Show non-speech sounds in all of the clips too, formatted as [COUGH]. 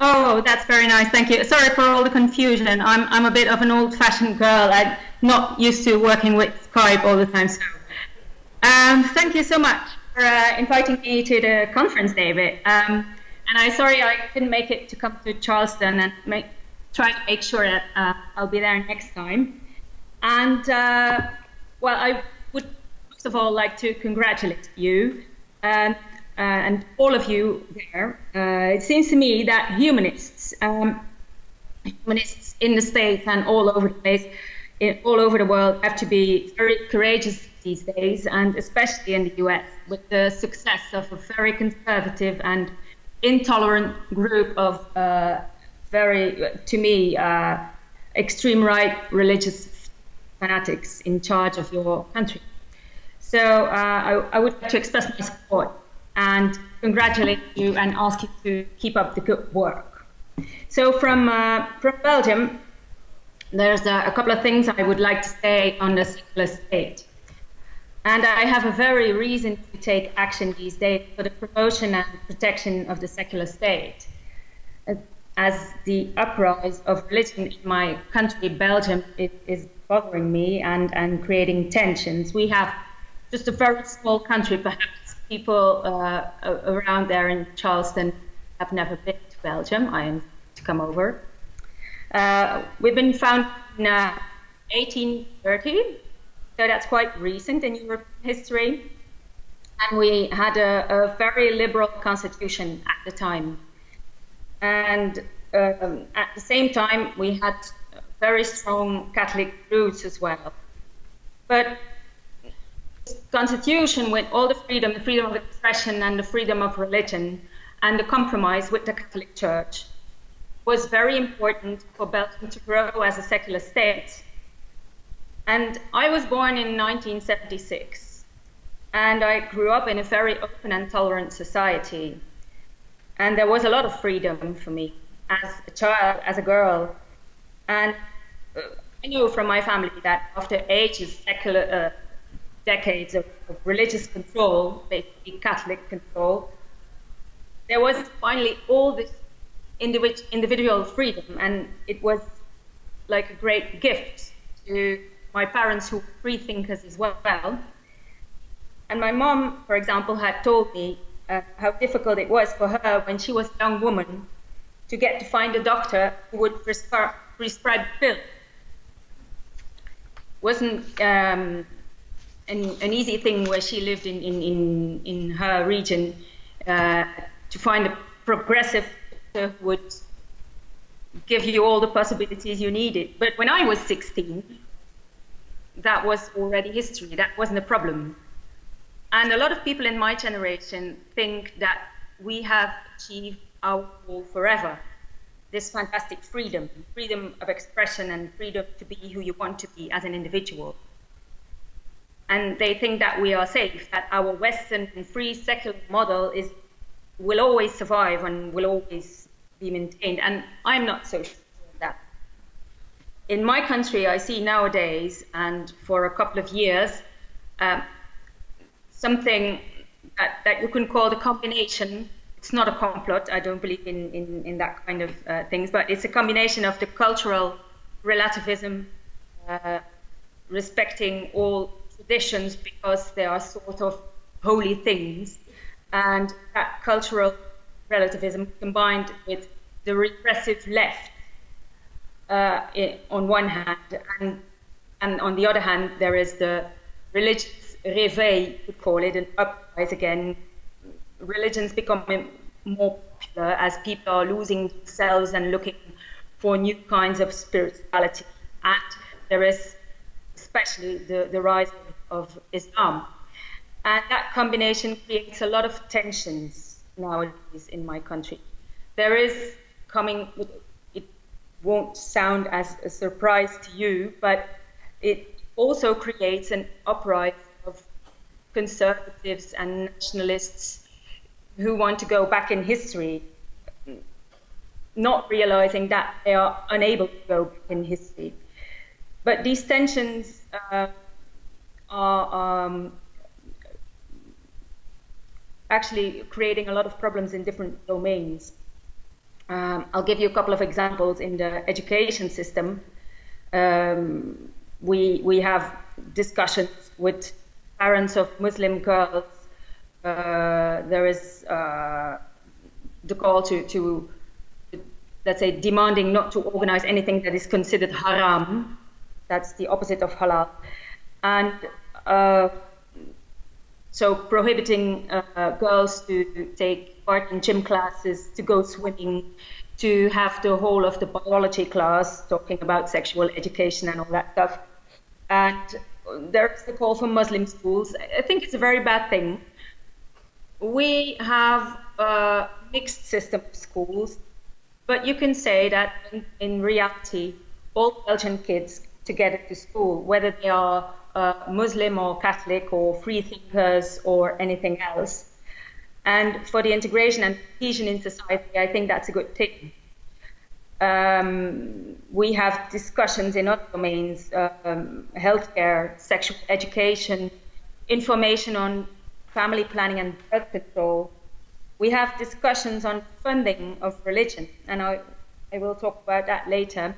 Oh, that's very nice. Thank you. Sorry for all the confusion. I'm, I'm a bit of an old-fashioned girl. I'm not used to working with Skype all the time. So, um, thank you so much for uh, inviting me to the conference, David. Um, and I'm sorry I couldn't make it to come to Charleston and make, try to make sure that uh, I'll be there next time. And uh, well, I would first of all like to congratulate you and, uh, and all of you there. Uh, it seems to me that humanists, um, humanists in the States and all over the place, in, all over the world, have to be very courageous these days, and especially in the US, with the success of a very conservative and intolerant group of uh, very, to me, uh, extreme right religious fanatics in charge of your country. So uh, I, I, would like to express my support and congratulate you and ask you to keep up the good work. So from, uh, from Belgium, there's a, a couple of things I would like to say on the secular state. And I have a very reason to take action these days for the promotion and protection of the secular state. As the uprise of religion in my country, Belgium, it is bothering me and, and creating tensions. We have just a very small country, perhaps people uh, around there in Charleston have never been to Belgium. I am to come over. Uh, we've been founded in uh, 1830 so that's quite recent in European history. And we had a, a very liberal constitution at the time. And um, at the same time, we had very strong Catholic roots as well. But constitution with all the freedom, the freedom of expression and the freedom of religion, and the compromise with the Catholic Church was very important for Belgium to grow as a secular state. And I was born in 1976, and I grew up in a very open and tolerant society. And there was a lot of freedom for me as a child, as a girl. And uh, I know from my family that after ages, secular, uh, decades of, of religious control, basically Catholic control, there was finally all this individual freedom, and it was like a great gift to my parents who were free thinkers as well. And my mom, for example, had told me uh, how difficult it was for her when she was a young woman to get to find a doctor who would prescribe, pills. wasn't um, an, an, easy thing where she lived in, in, in, in her region uh, to find a progressive would give you all the possibilities you needed. But when I was 16, that was already history. That wasn't a problem. And a lot of people in my generation think that we have achieved our goal forever. This fantastic freedom, freedom of expression and freedom to be who you want to be as an individual. And they think that we are safe, that our Western free secular model is will always survive and will always be maintained. And I'm not so sure of that. in my country, I see nowadays, and for a couple of years, uh, something that, that, you can call the combination. It's not a complot. I don't believe in, in, in that kind of uh, things, but it's a combination of the cultural relativism, uh, respecting all traditions because they are sort of holy things, and that cultural relativism combined with the repressive left uh, on one hand, and, and on the other hand, there is the religious réveil, we call it, an uprise again. Religions becoming more popular as people are losing themselves and looking for new kinds of spirituality. And there is especially the, the rise of Islam. And that combination creates a lot of tensions nowadays in my country. There is coming, it won't sound as a surprise to you, but it also creates an uprising of conservatives and nationalists who want to go back in history, not realizing that they are unable to go back in history. But these tensions uh, are um, actually creating a lot of problems in different domains. Um, I'll give you a couple of examples in the education system. Um, we we have discussions with parents of Muslim girls. Uh, there is uh, the call to, to, let's say, demanding not to organize anything that is considered haram. That's the opposite of halal. And uh, so prohibiting uh, girls to take part in gym classes, to go swimming, to have the whole of the biology class talking about sexual education and all that stuff. And there's the call for Muslim schools. I think it's a very bad thing. We have a mixed system of schools, but you can say that in, in reality, all Belgian kids to get into school, whether they are uh, Muslim or Catholic or free thinkers or anything else. And for the integration and cohesion in society, I think that's a good thing. Um, we have discussions in other domains, um, healthcare, sexual education, information on family planning and birth control. We have discussions on funding of religion, and I, I will talk about that later,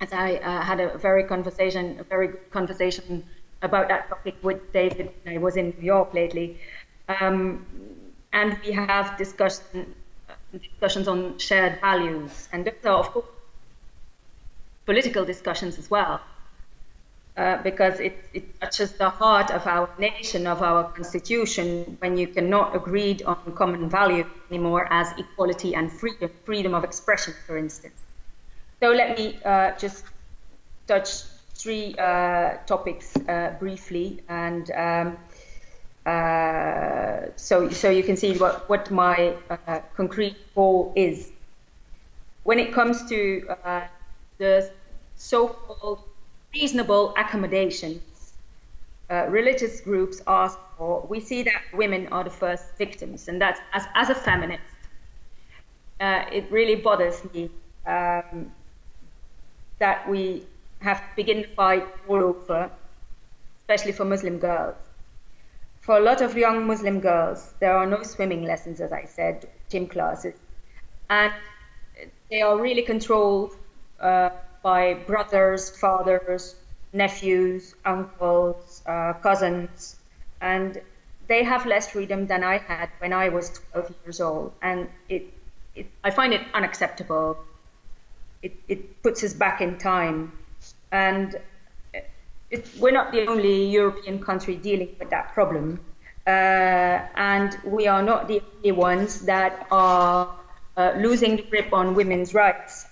as I uh, had a very conversation, a very good conversation about that topic with David. I was in New York lately, um, and we have discussion discussions on shared values, and those are, of course, political discussions as well, uh, because it, it touches the heart of our nation, of our constitution, when you cannot agree on common values anymore as equality and freedom, freedom of expression, for instance. So let me uh, just touch three uh, topics uh, briefly, and um, uh, so, so you can see what, what my uh, concrete goal is. When it comes to uh, the so-called reasonable accommodations religious groups ask for, we see that women are the first victims, and that's as, as a feminist, it really bothers me um, that we have to begin the fight all over, especially for Muslim girls for a lot of young Muslim girls, there are no swimming lessons, as I said, gym classes. And they are really controlled uh, by brothers, fathers, nephews, uncles, uh, cousins, and they have less freedom than I had when I was 12 years old. And it, it I find it unacceptable. It, it puts us back in time. And it, we're not the only European country dealing with that problem. Uh, and we are not the only ones that are uh, losing the grip on women's rights.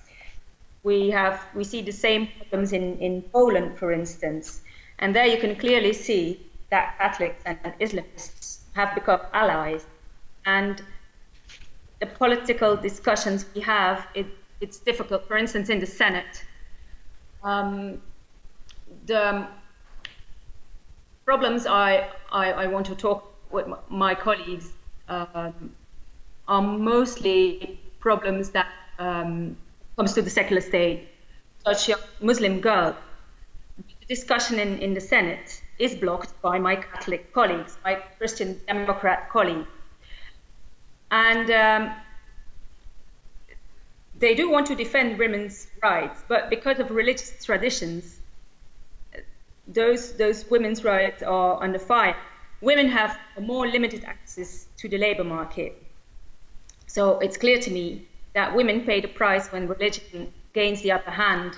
We have we see the same problems in, in Poland, for instance, and there you can clearly see that Catholics and, and Islamists have become allies, and the political discussions we have, it, it's difficult. For instance, in the Senate, um, the problems I, I, I, want to talk with my colleagues um, are mostly problems that um, comes to the secular state, such as Muslim girl. The discussion in, in the Senate is blocked by my Catholic colleagues, my Christian Democrat colleagues. And um, they do want to defend women's rights, but because of religious traditions, those, those women's rights are under fire. Women have a more limited access to the labor market. So it's clear to me that women pay the price when religion gains the upper hand,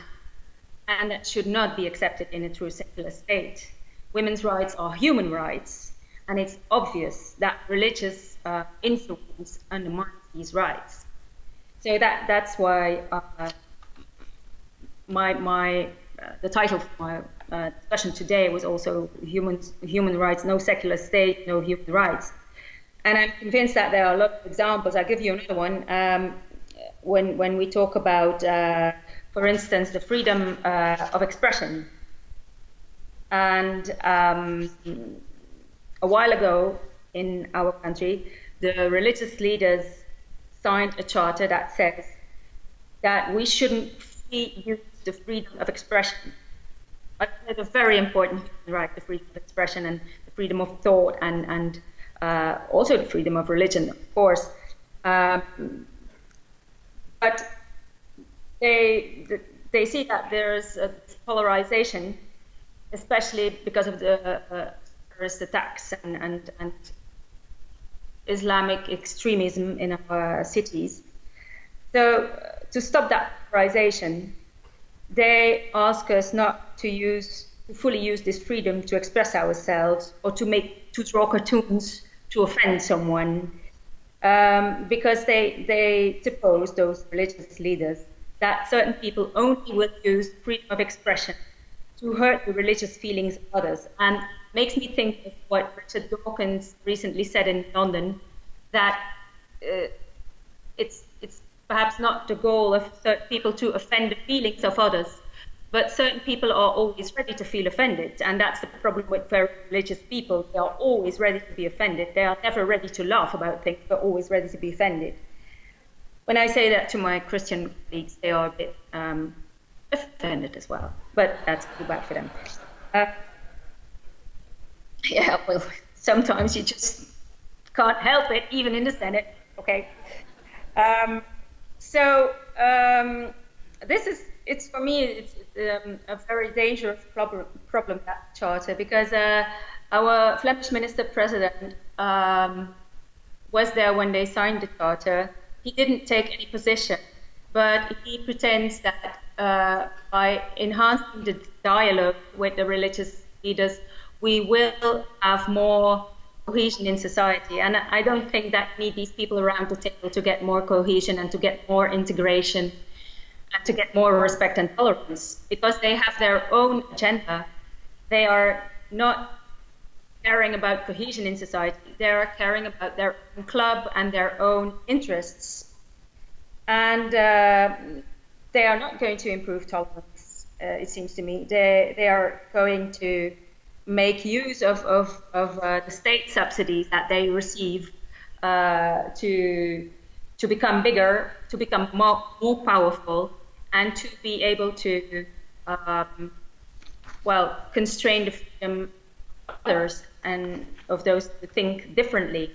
and that should not be accepted in a true secular state. Women's rights are human rights, and it's obvious that religious uh, influence undermines these rights. So that, that's why uh, my, my, uh, the title of my uh, discussion today was also human, human rights, no secular state, no human rights. And I'm convinced that there are a lot of examples. I'll give you another one. Um, when, when we talk about, uh, for instance, the freedom uh, of expression. And um, a while ago in our country, the religious leaders signed a charter that says that we shouldn't use the freedom of expression it's a very important right, the freedom of expression and the freedom of thought, and and uh, also the freedom of religion, of course. Um, but they they see that there's a polarization, especially because of the uh, terrorist attacks and, and, and Islamic extremism in our cities. So to stop that polarization, they ask us not to use to fully use this freedom to express ourselves or to make to draw cartoons to offend someone um, because they they suppose those religious leaders that certain people only will use freedom of expression to hurt the religious feelings of others and makes me think of what Richard Dawkins recently said in London that uh, it's it's perhaps not the goal of certain people to offend the feelings of others but certain people are always ready to feel offended, and that's the problem with very religious people. They are always ready to be offended. They are never ready to laugh about things, but always ready to be offended. When I say that to my Christian colleagues, they are a bit um, offended as well, but that's too bad for them. Uh, [LAUGHS] yeah, well, sometimes you just can't help it, even in the Senate. Okay. Um, so um, this is it's for me it's um, a very dangerous problem, problem that charter because uh, our Flemish minister president um, was there when they signed the charter. He didn't take any position, but he pretends that uh, by enhancing the dialogue with the religious leaders, we will have more cohesion in society. And I don't think that we need these people around the table to get more cohesion and to get more integration and to get more respect and tolerance because they have their own agenda. They are not caring about cohesion in society, they are caring about their own club and their own interests. And uh, they are not going to improve tolerance, uh, it seems to me. They, they are going to make use of, of, of uh, the state subsidies that they receive uh, to, to become bigger, to become more, more powerful, and to be able to, um, well, constrain the freedom of others and of those who think differently.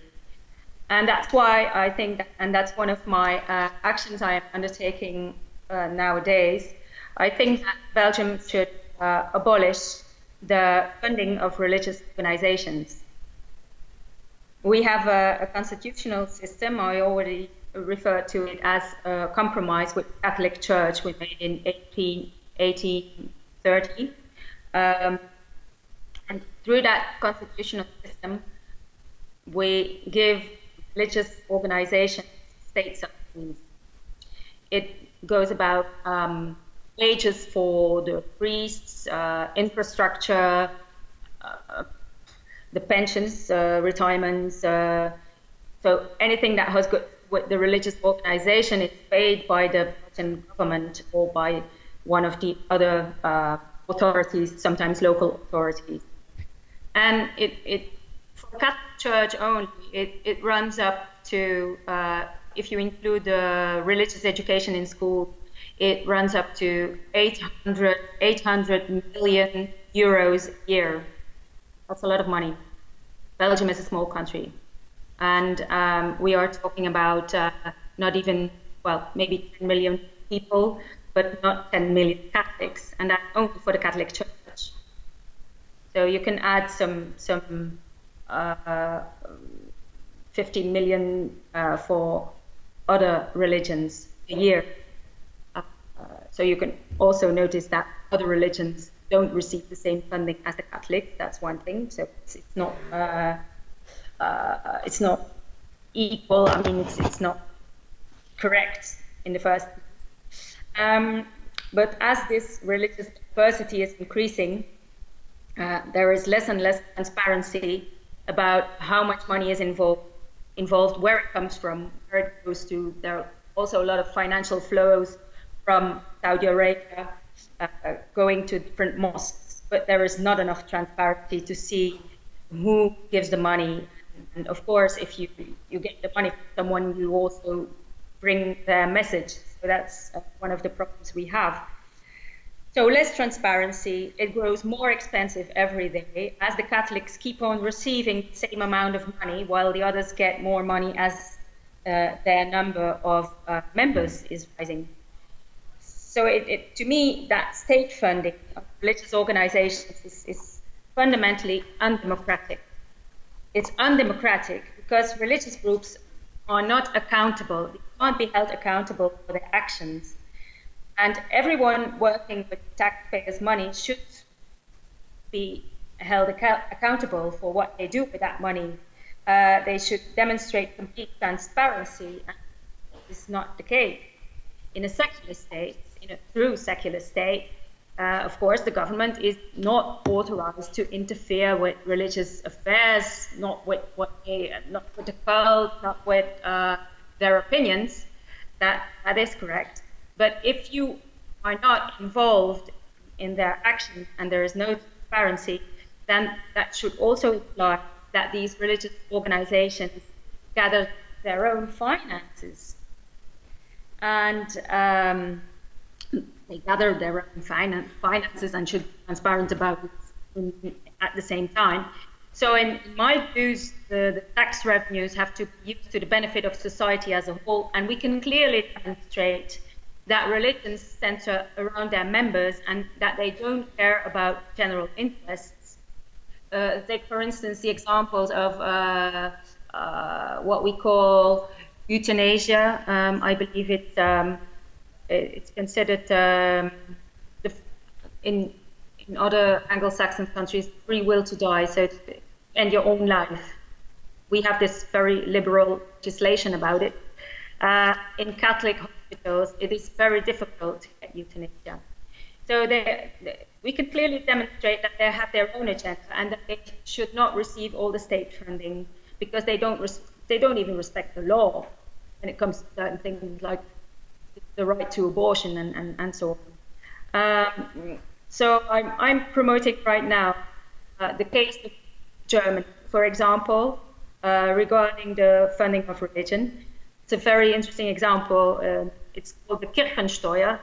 And that's why I think, that, and that's one of my uh, actions I am undertaking uh, nowadays. I think that Belgium should uh, abolish the funding of religious organizations. We have a, a constitutional system. I already referred to it as a compromise with the Catholic Church we made in 18, 1830. Um, and through that constitutional system, we give religious organizations state subsidies. It goes about um, wages for the priests, uh, infrastructure, uh, the pensions, uh, retirements, so anything that has got the religious organization is paid by the government or by one of the other uh, authorities, sometimes local authorities. And it, it for Catholic Church only, it, it runs up to, uh, if you include religious education in school, it runs up to 800, 800 million euros a year. That's a lot of money. Belgium is a small country and um, we are talking about uh, not even well maybe 10 million people but not 10 million catholics and that's only for the catholic church so you can add some some uh, 50 million uh, for other religions a year so you can also notice that other religions don't receive the same funding as the catholics that's one thing so it's, it's not uh, uh, it's not equal. I mean, it's, it's not correct in the first. Um, but as this religious diversity is increasing, uh, there is less and less transparency about how much money is involved, involved, where it comes from, where it goes to. There are also a lot of financial flows from Saudi Arabia uh, going to different mosques, but there is not enough transparency to see who gives the money and of course, if you you get the money from someone, you also bring their message. So that's uh, one of the problems we have. So less transparency, it grows more expensive every day as the Catholics keep on receiving the same amount of money while the others get more money as uh, their number of uh, members is rising. So it, it, to me, that state funding of religious organizations is, is fundamentally undemocratic. It's undemocratic because religious groups are not accountable. They can't be held accountable for their actions. And everyone working with taxpayers' money should be held ac- accountable for what they do with that money. Uh, they should demonstrate complete transparency, and this is not the case. In a secular state, true secular state, uh, of course, the government is not authorized to interfere with religious affairs, not with what they, not with the cult, not with uh, their opinions. That that is correct. But if you are not involved in their actions and there is no transparency, then that should also imply that these religious organizations gather their own finances. And um, they gather their own finance, finances and should be transparent about it at the same time. So, in my views, the, the, tax revenues have to be used to the benefit of society as a whole, and we can clearly demonstrate that religions center around their members and that they don't care about general interests. Uh, take, for instance, the examples of uh, uh, what we call euthanasia. Um, I believe it's um, it's considered um, the, in in other Anglo-Saxon countries free will to die, so end your own life. We have this very liberal legislation about it. Uh, in Catholic hospitals, it is very difficult to get euthanasia. So they, we can clearly demonstrate that they have their own agenda and that they should not receive all the state funding because they don't they don't even respect the law when it comes to certain things like the right to abortion and, and, and so on. Um, so I'm, I'm promoting right now uh, the case of Germany, for example, uh, regarding the funding of religion. It's a very interesting example. Uh, it's called the Kirchensteuer,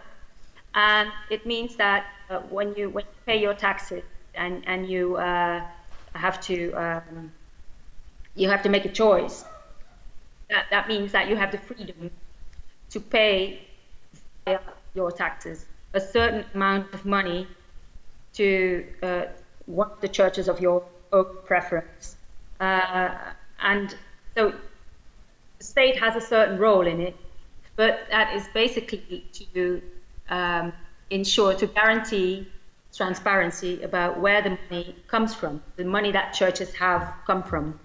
and it means that uh, when you when you pay your taxes and and you uh, have to um, you have to make a choice. That that means that you have the freedom to pay your taxes a certain amount of money to uh, one of the churches of your own preference. Uh, and so the state has a certain role in it, but that is basically to um, ensure, to guarantee transparency about where the money comes from, the money that churches have come from.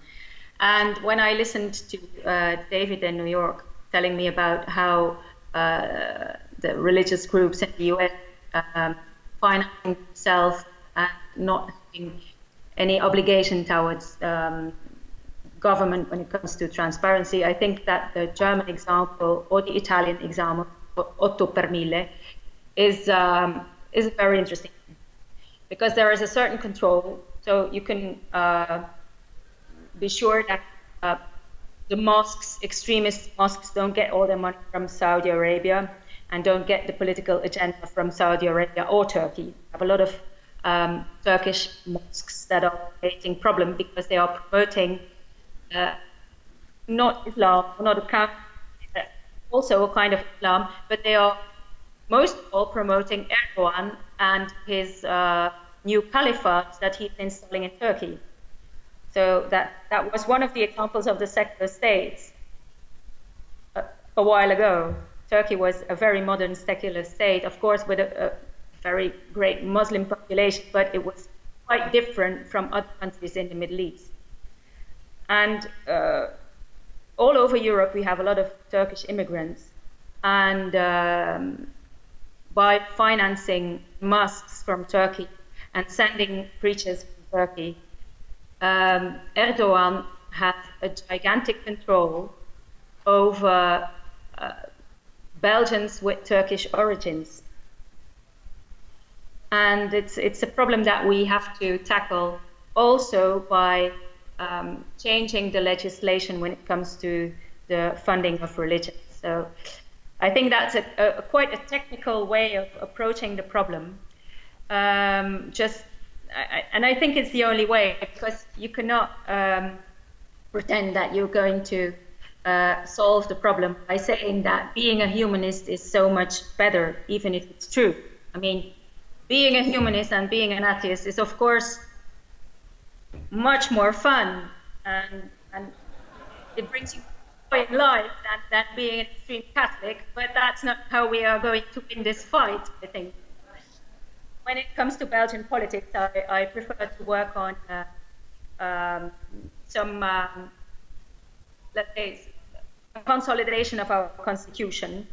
And when I listened to uh, David in New York telling me about how uh, the religious groups in the US um, financing themselves and not having any obligation towards um, government when it comes to transparency. I think that the German example or the Italian example, Otto per mille, is um, is very interesting because there is a certain control. So you can uh, be sure that uh, the mosques, extremist mosques, don't get all their money from Saudi Arabia and don't get the political agenda from Saudi Arabia or Turkey. We have a lot of um, Turkish mosques that are creating problem because they are promoting uh, not Islam, not a uh, also a kind of Islam, but they are most of all promoting Erdogan and his uh, new caliphate that he's installing in Turkey. So that, that was one of the examples of the secular states a, a while ago. Turkey was a very modern secular state, of course, with a, a very great Muslim population, but it was quite different from other countries in the Middle East. And uh, all over Europe, we have a lot of Turkish immigrants. And um, by financing mosques from Turkey and sending preachers from Turkey, um, Erdogan has a gigantic control over Belgians with Turkish origins. And it's, it's a problem that we have to tackle also by um, changing the legislation when it comes to the funding of religion. So I think that's a, a quite a technical way of approaching the problem. Um, just, I, and I think it's the only way because you cannot um, pretend that you're going to uh, solve the problem by saying that being a humanist is so much better, even if it's true. I mean, being a humanist and being an atheist is, of course, much more fun and, and it brings you joy in life than, than being an extreme Catholic, but that's not how we are going to win this fight, I think. When it comes to Belgian politics, I, I prefer to work on uh, um, some, um, let's say, consolidation of our constitution.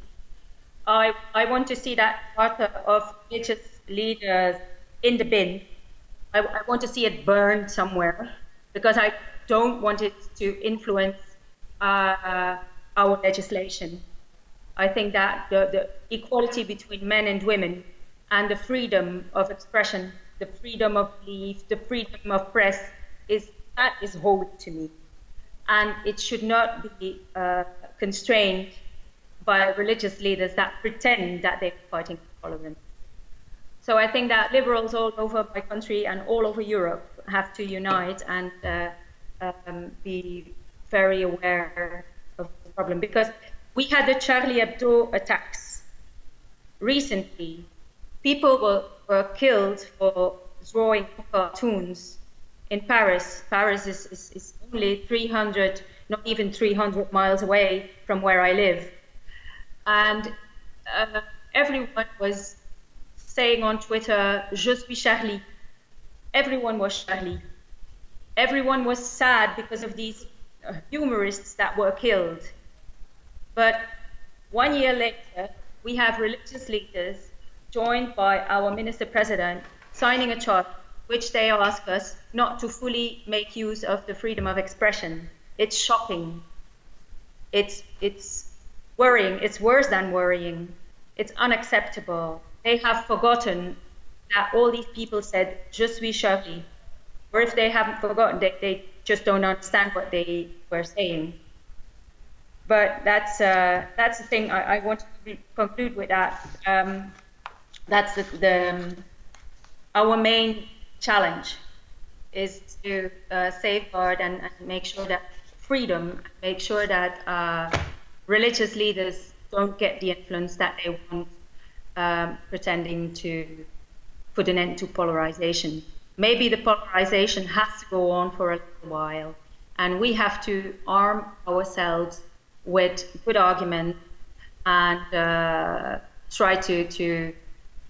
I, I want to see that part of religious leaders in the bin. I, I want to see it burned somewhere because I don't want it to influence uh, our legislation. I think that the, the equality between men and women and the freedom of expression, the freedom of belief, the freedom of press is that is holy to me, and it should not be uh, constrained by religious leaders that pretend that they're fighting for tolerance. So I think that liberals all over my country and all over Europe have to unite and uh, um, be very aware of the problem because we had the Charlie Hebdo attacks recently. People were, were killed for drawing cartoons in Paris. Paris is, is, is only 300, not even 300 miles away from where I live. And uh, everyone was saying on Twitter, Je suis Charlie. Everyone was Charlie. Everyone was sad because of these uh, humorists that were killed. But one year later, we have religious leaders joined by our minister president signing a charter which they ask us not to fully make use of the freedom of expression. It's shocking. It's, it's worrying. It's worse than worrying. It's unacceptable. They have forgotten that all these people said, je suis Charlie. Or if they haven't forgotten, they, they just don't understand what they were saying. But that's, uh, that's the thing I, I want to conclude with that. Um, that's the, the um, our main challenge is to uh, safeguard and, and, make sure that freedom, make sure that uh, religious leaders don't get the influence that they want, um, pretending to put an end to polarization. Maybe the polarization has to go on for a little while, and we have to arm ourselves with good arguments and uh, try to, to,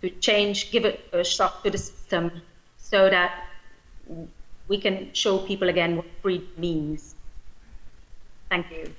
to change, give it a shock to the system so that we can show people again what freedom means. Thank you.